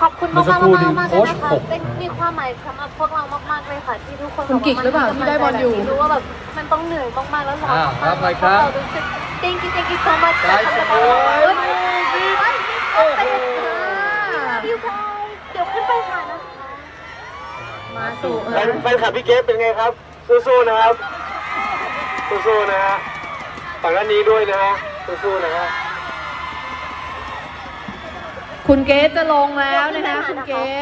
ขอบคุณเมื่มาอกสักครู่ๆนี้มากๆโค้เลยชนะคะหกเป็นมีความหมายสำหรับพวกเรามากๆเลยค่ะที่ทุกคนคุณกิจหรือเปล่าที่ได้บอลอยู่รู้ว่าแบบมันต้องเหนื่อยมากๆแล้วร้อนอ่ามากรับๆเลยครับเรารู้สึก thank you thank you so much ได้ค่ะโอ้ยโอ้โห you guys เดี๋ยวขึ้นไปหานะคะมาสู่เอแฟนอแฟนคลับพี่เกฟเป็นไงครับสู้ๆนะครับสู้ๆนะฮะฝั่งด้านนี้ด้วยนะฮะสู้ๆนะฮะ คุณเกสจะลงแล้วนะคะคุณเกส